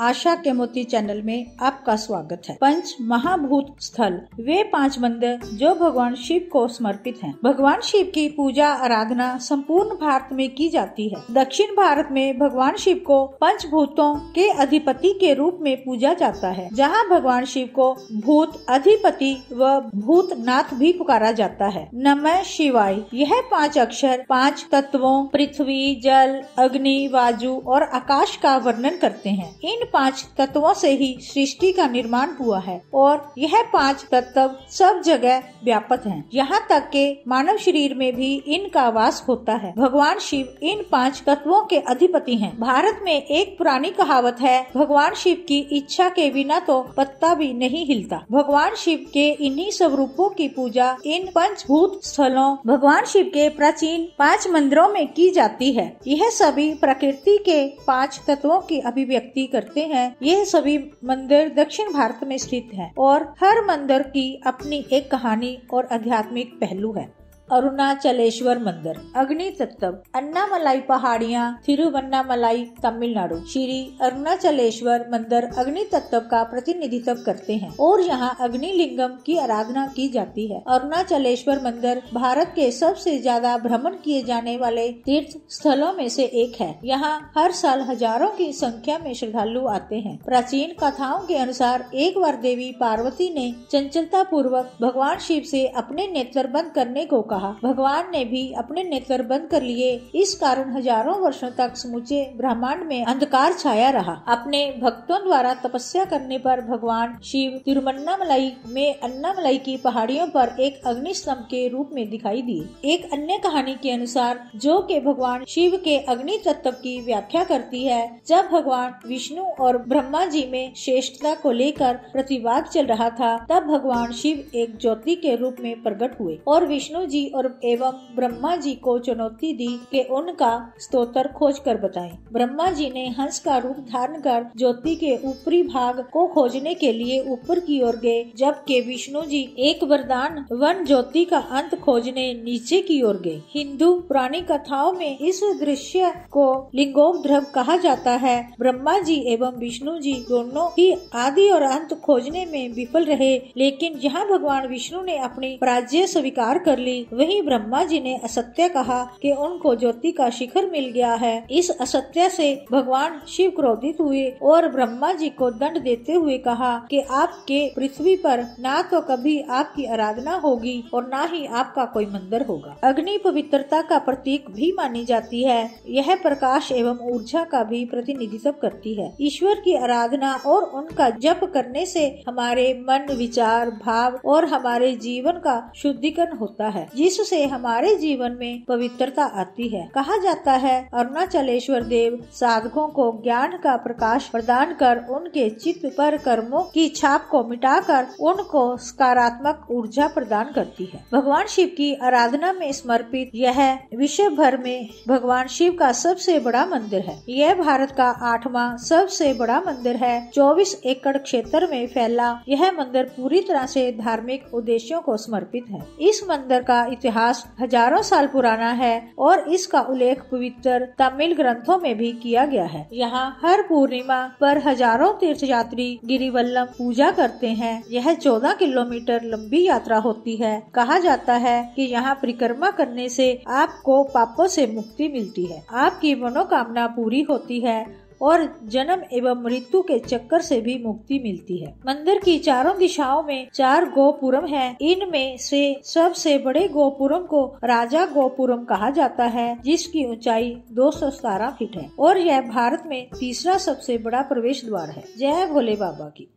आशा के मोती चैनल में आपका स्वागत है। पंच महाभूत स्थल, वे पाँच मंदिर जो भगवान शिव को समर्पित हैं। भगवान शिव की पूजा आराधना संपूर्ण भारत में की जाती है। दक्षिण भारत में भगवान शिव को पंचभूतों के अधिपति के रूप में पूजा जाता है, जहाँ भगवान शिव को भूत अधिपति व भूतनाथ भी पुकारा जाता है। नम शिवाय। यह पाँच अक्षर, पाँच तत्वों, पृथ्वी, जल, अग्नि, वायु और आकाश का वर्णन करते हैं। इन पाँच तत्वों से ही सृष्टि का निर्माण हुआ है और यह पाँच तत्व सब जगह व्यापक हैं। यहाँ तक के मानव शरीर में भी इनका वास होता है भगवान शिव इन पाँच तत्वों के अधिपति हैं। भारत में एक पुरानी कहावत है, भगवान शिव की इच्छा के बिना तो पत्ता भी नहीं हिलता भगवान शिव के इन्हीं स्वरूपों की पूजा इन पंचभूत स्थलों, भगवान शिव के प्राचीन पाँच मंदिरों में की जाती है यह सभी प्रकृति के पाँच तत्वों की अभिव्यक्ति करते हैं। यह सभी मंदिर दक्षिण भारत में स्थित है और हर मंदिर की अपनी एक कहानी और आध्यात्मिक पहलू है। अरुणाचलेश्वर मंदिर अग्नि तत्व अन्नामलाई पहाड़ियाँ, तिरुवन्नामलाई तमिलनाडु। श्री अरुणाचलेश्वर मंदिर अग्नि तत्व का प्रतिनिधित्व करते हैं और यहाँ अग्नि लिंगम की आराधना की जाती है। अरुणाचलेश्वर मंदिर भारत के सबसे ज़्यादा भ्रमण किए जाने वाले तीर्थ स्थलों में से एक है। यहाँ हर साल हज़ारों की संख्या में श्रद्धालु आते हैं। प्राचीन कथाओं के अनुसार एक बार देवी पार्वती ने चंचलता पूर्वक भगवान शिव से अपने नेत्र बंद करने को कहा। कहा, भगवान ने भी अपने नेत्र बंद कर लिए। इस कारण हज़ारों वर्षों तक समूचे ब्रह्मांड में अंधकार छाया रहा। अपने भक्तों द्वारा तपस्या करने पर भगवान शिव तिरुमन्ना तिरुमन्नामलाई में अन्ना अन्नामलाई की पहाड़ियों पर एक अग्नि स्तंभ के रूप में दिखाई दिए। एक अन्य कहानी के अनुसार, जो के भगवान शिव के अग्नि तत्व की व्याख्या करती है, जब भगवान विष्णु और ब्रह्मा जी में श्रेष्ठता को लेकर प्रतिवाद चल रहा था, तब भगवान शिव एक ज्योति के रूप में प्रकट हुए और विष्णु जी और एवं ब्रह्मा जी को चुनौती दी कि उनका स्तोत्र खोज कर बताएँ। ब्रह्मा जी ने हंस का रूप धारण कर ज्योति के ऊपरी भाग को खोजने के लिए ऊपर की ओर गए, जबकि विष्णु जी एक वरदान वन ज्योति का अंत खोजने नीचे की ओर गए हिंदू पुरानी कथाओं में इस दृश्य को लिंगोपद्रव कहा जाता है ब्रह्मा जी एवं विष्णु जी दोनों ही आदि और अंत खोजने में विफल रहे, लेकिन जहाँ भगवान विष्णु ने अपनी पराजय स्वीकार कर ली वही ब्रह्मा जी ने असत्य कहा कि उनको ज्योति का शिखर मिल गया है। इस असत्य से भगवान शिव क्रोधित हुए और ब्रह्मा जी को दंड देते हुए कहा कि आपके पृथ्वी पर ना तो कभी आपकी आराधना होगी और ना ही आपका कोई मंदिर होगा। अग्नि पवित्रता का प्रतीक भी मानी जाती है। यह प्रकाश एवं ऊर्जा का भी प्रतिनिधित्व करती है। ईश्वर की आराधना और उनका जप करने से हमारे मन, विचार, भाव और हमारे जीवन का शुद्धिकरण होता है। जिस जिससे हमारे जीवन में पवित्रता आती है। कहा जाता है, अरुणाचलेश्वर देव साधकों को ज्ञान का प्रकाश प्रदान कर उनके चित्त पर कर्मों की छाप को मिटाकर उनको सकारात्मक ऊर्जा प्रदान करती है। भगवान शिव की आराधना में समर्पित यह विश्व भर में भगवान शिव का सबसे बड़ा मंदिर है। यह भारत का आठवां सबसे बड़ा मंदिर है। 24 एकड़ क्षेत्र में फैला यह मंदिर पूरी तरह से धार्मिक उद्देश्यों को समर्पित है। इस मंदिर का इतिहास हज़ारों साल पुराना है और इसका उल्लेख पवित्र तमिल ग्रंथों में भी किया गया है। यहाँ हर पूर्णिमा पर हज़ारों तीर्थ यात्री गिरिवल्लम पूजा करते हैं। यह चौदह किलोमीटर लंबी यात्रा होती है। कहा जाता है कि यहाँ परिक्रमा करने से आपको पापों से मुक्ति मिलती है। आपकी मनोकामना पूरी होती है और जन्म एवं मृत्यु के चक्कर से भी मुक्ति मिलती है। मंदिर की चारों दिशाओं में चार गोपुरम हैं। इनमें से सबसे बड़े गोपुरम को राजा गोपुरम कहा जाता है, जिसकी ऊंचाई दो फीट है और यह भारत में तीसरा सबसे बड़ा प्रवेश द्वार है। जय भोले बाबा की।